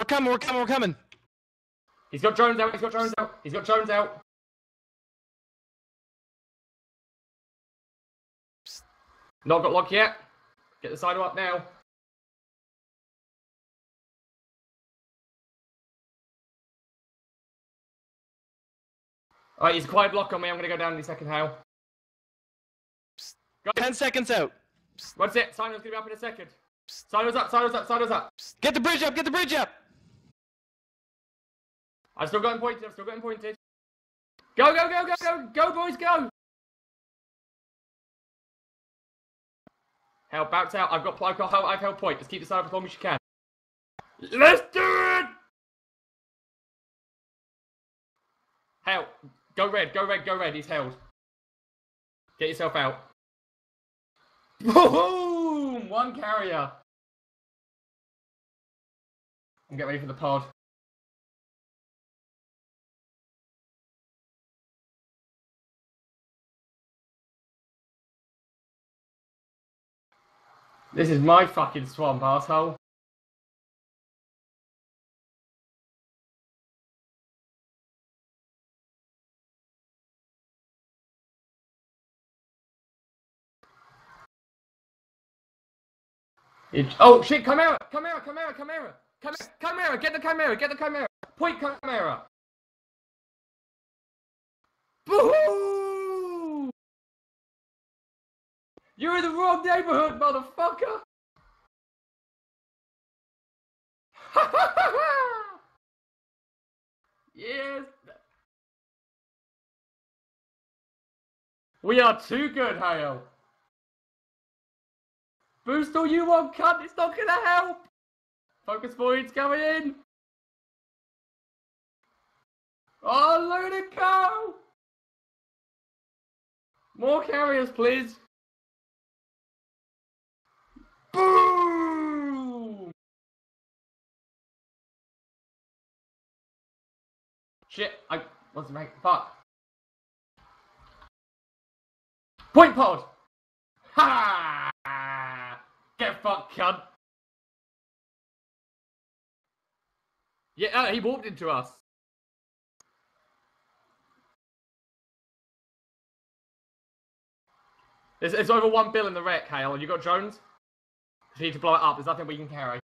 We're coming, we're coming, we're coming. He's got drones out. He's got drones out. He's got drones out. Not got lock yet. Get the side up now. Alright, he's a quiet block on me. I'm gonna go down in a second, Hale. 10 seconds out. What's it? Cyno's gonna be up in a second. Cyno's up, Cyno's up, Cyno's up. Get the bridge up, get the bridge up. I've still him pointed, I've still him pointed. Go, go, go, go, go, go, boys, go! Hell, bounce out. I've got, I've got, help, I've held point. Just keep the side up as long as you can. Let's do it! Hell, go red, go red, go red. He's held. Get yourself out. Boom! One carrier. And get ready for the pod. This is my fucking swamp, asshole. It, oh shit, Chimera! Chimera, Chimera, Chimera! Chimera, get the Chimera, get the Chimera! Point Chimera! Boo! You're in the wrong neighborhood, motherfucker! yes! We are too good, Hale! Boost all you want, cunt! It's not gonna help! Focus points coming in! Oh, look at it go! More carriers, please! Shit, I wasn't right. Fuck. Point pod! Ha! Get fucked, cunt! Yeah, uh, he walked into us. There's, there's over one bill in the wreck, Hale. You got drones? You need to blow it up. There's nothing we can carry.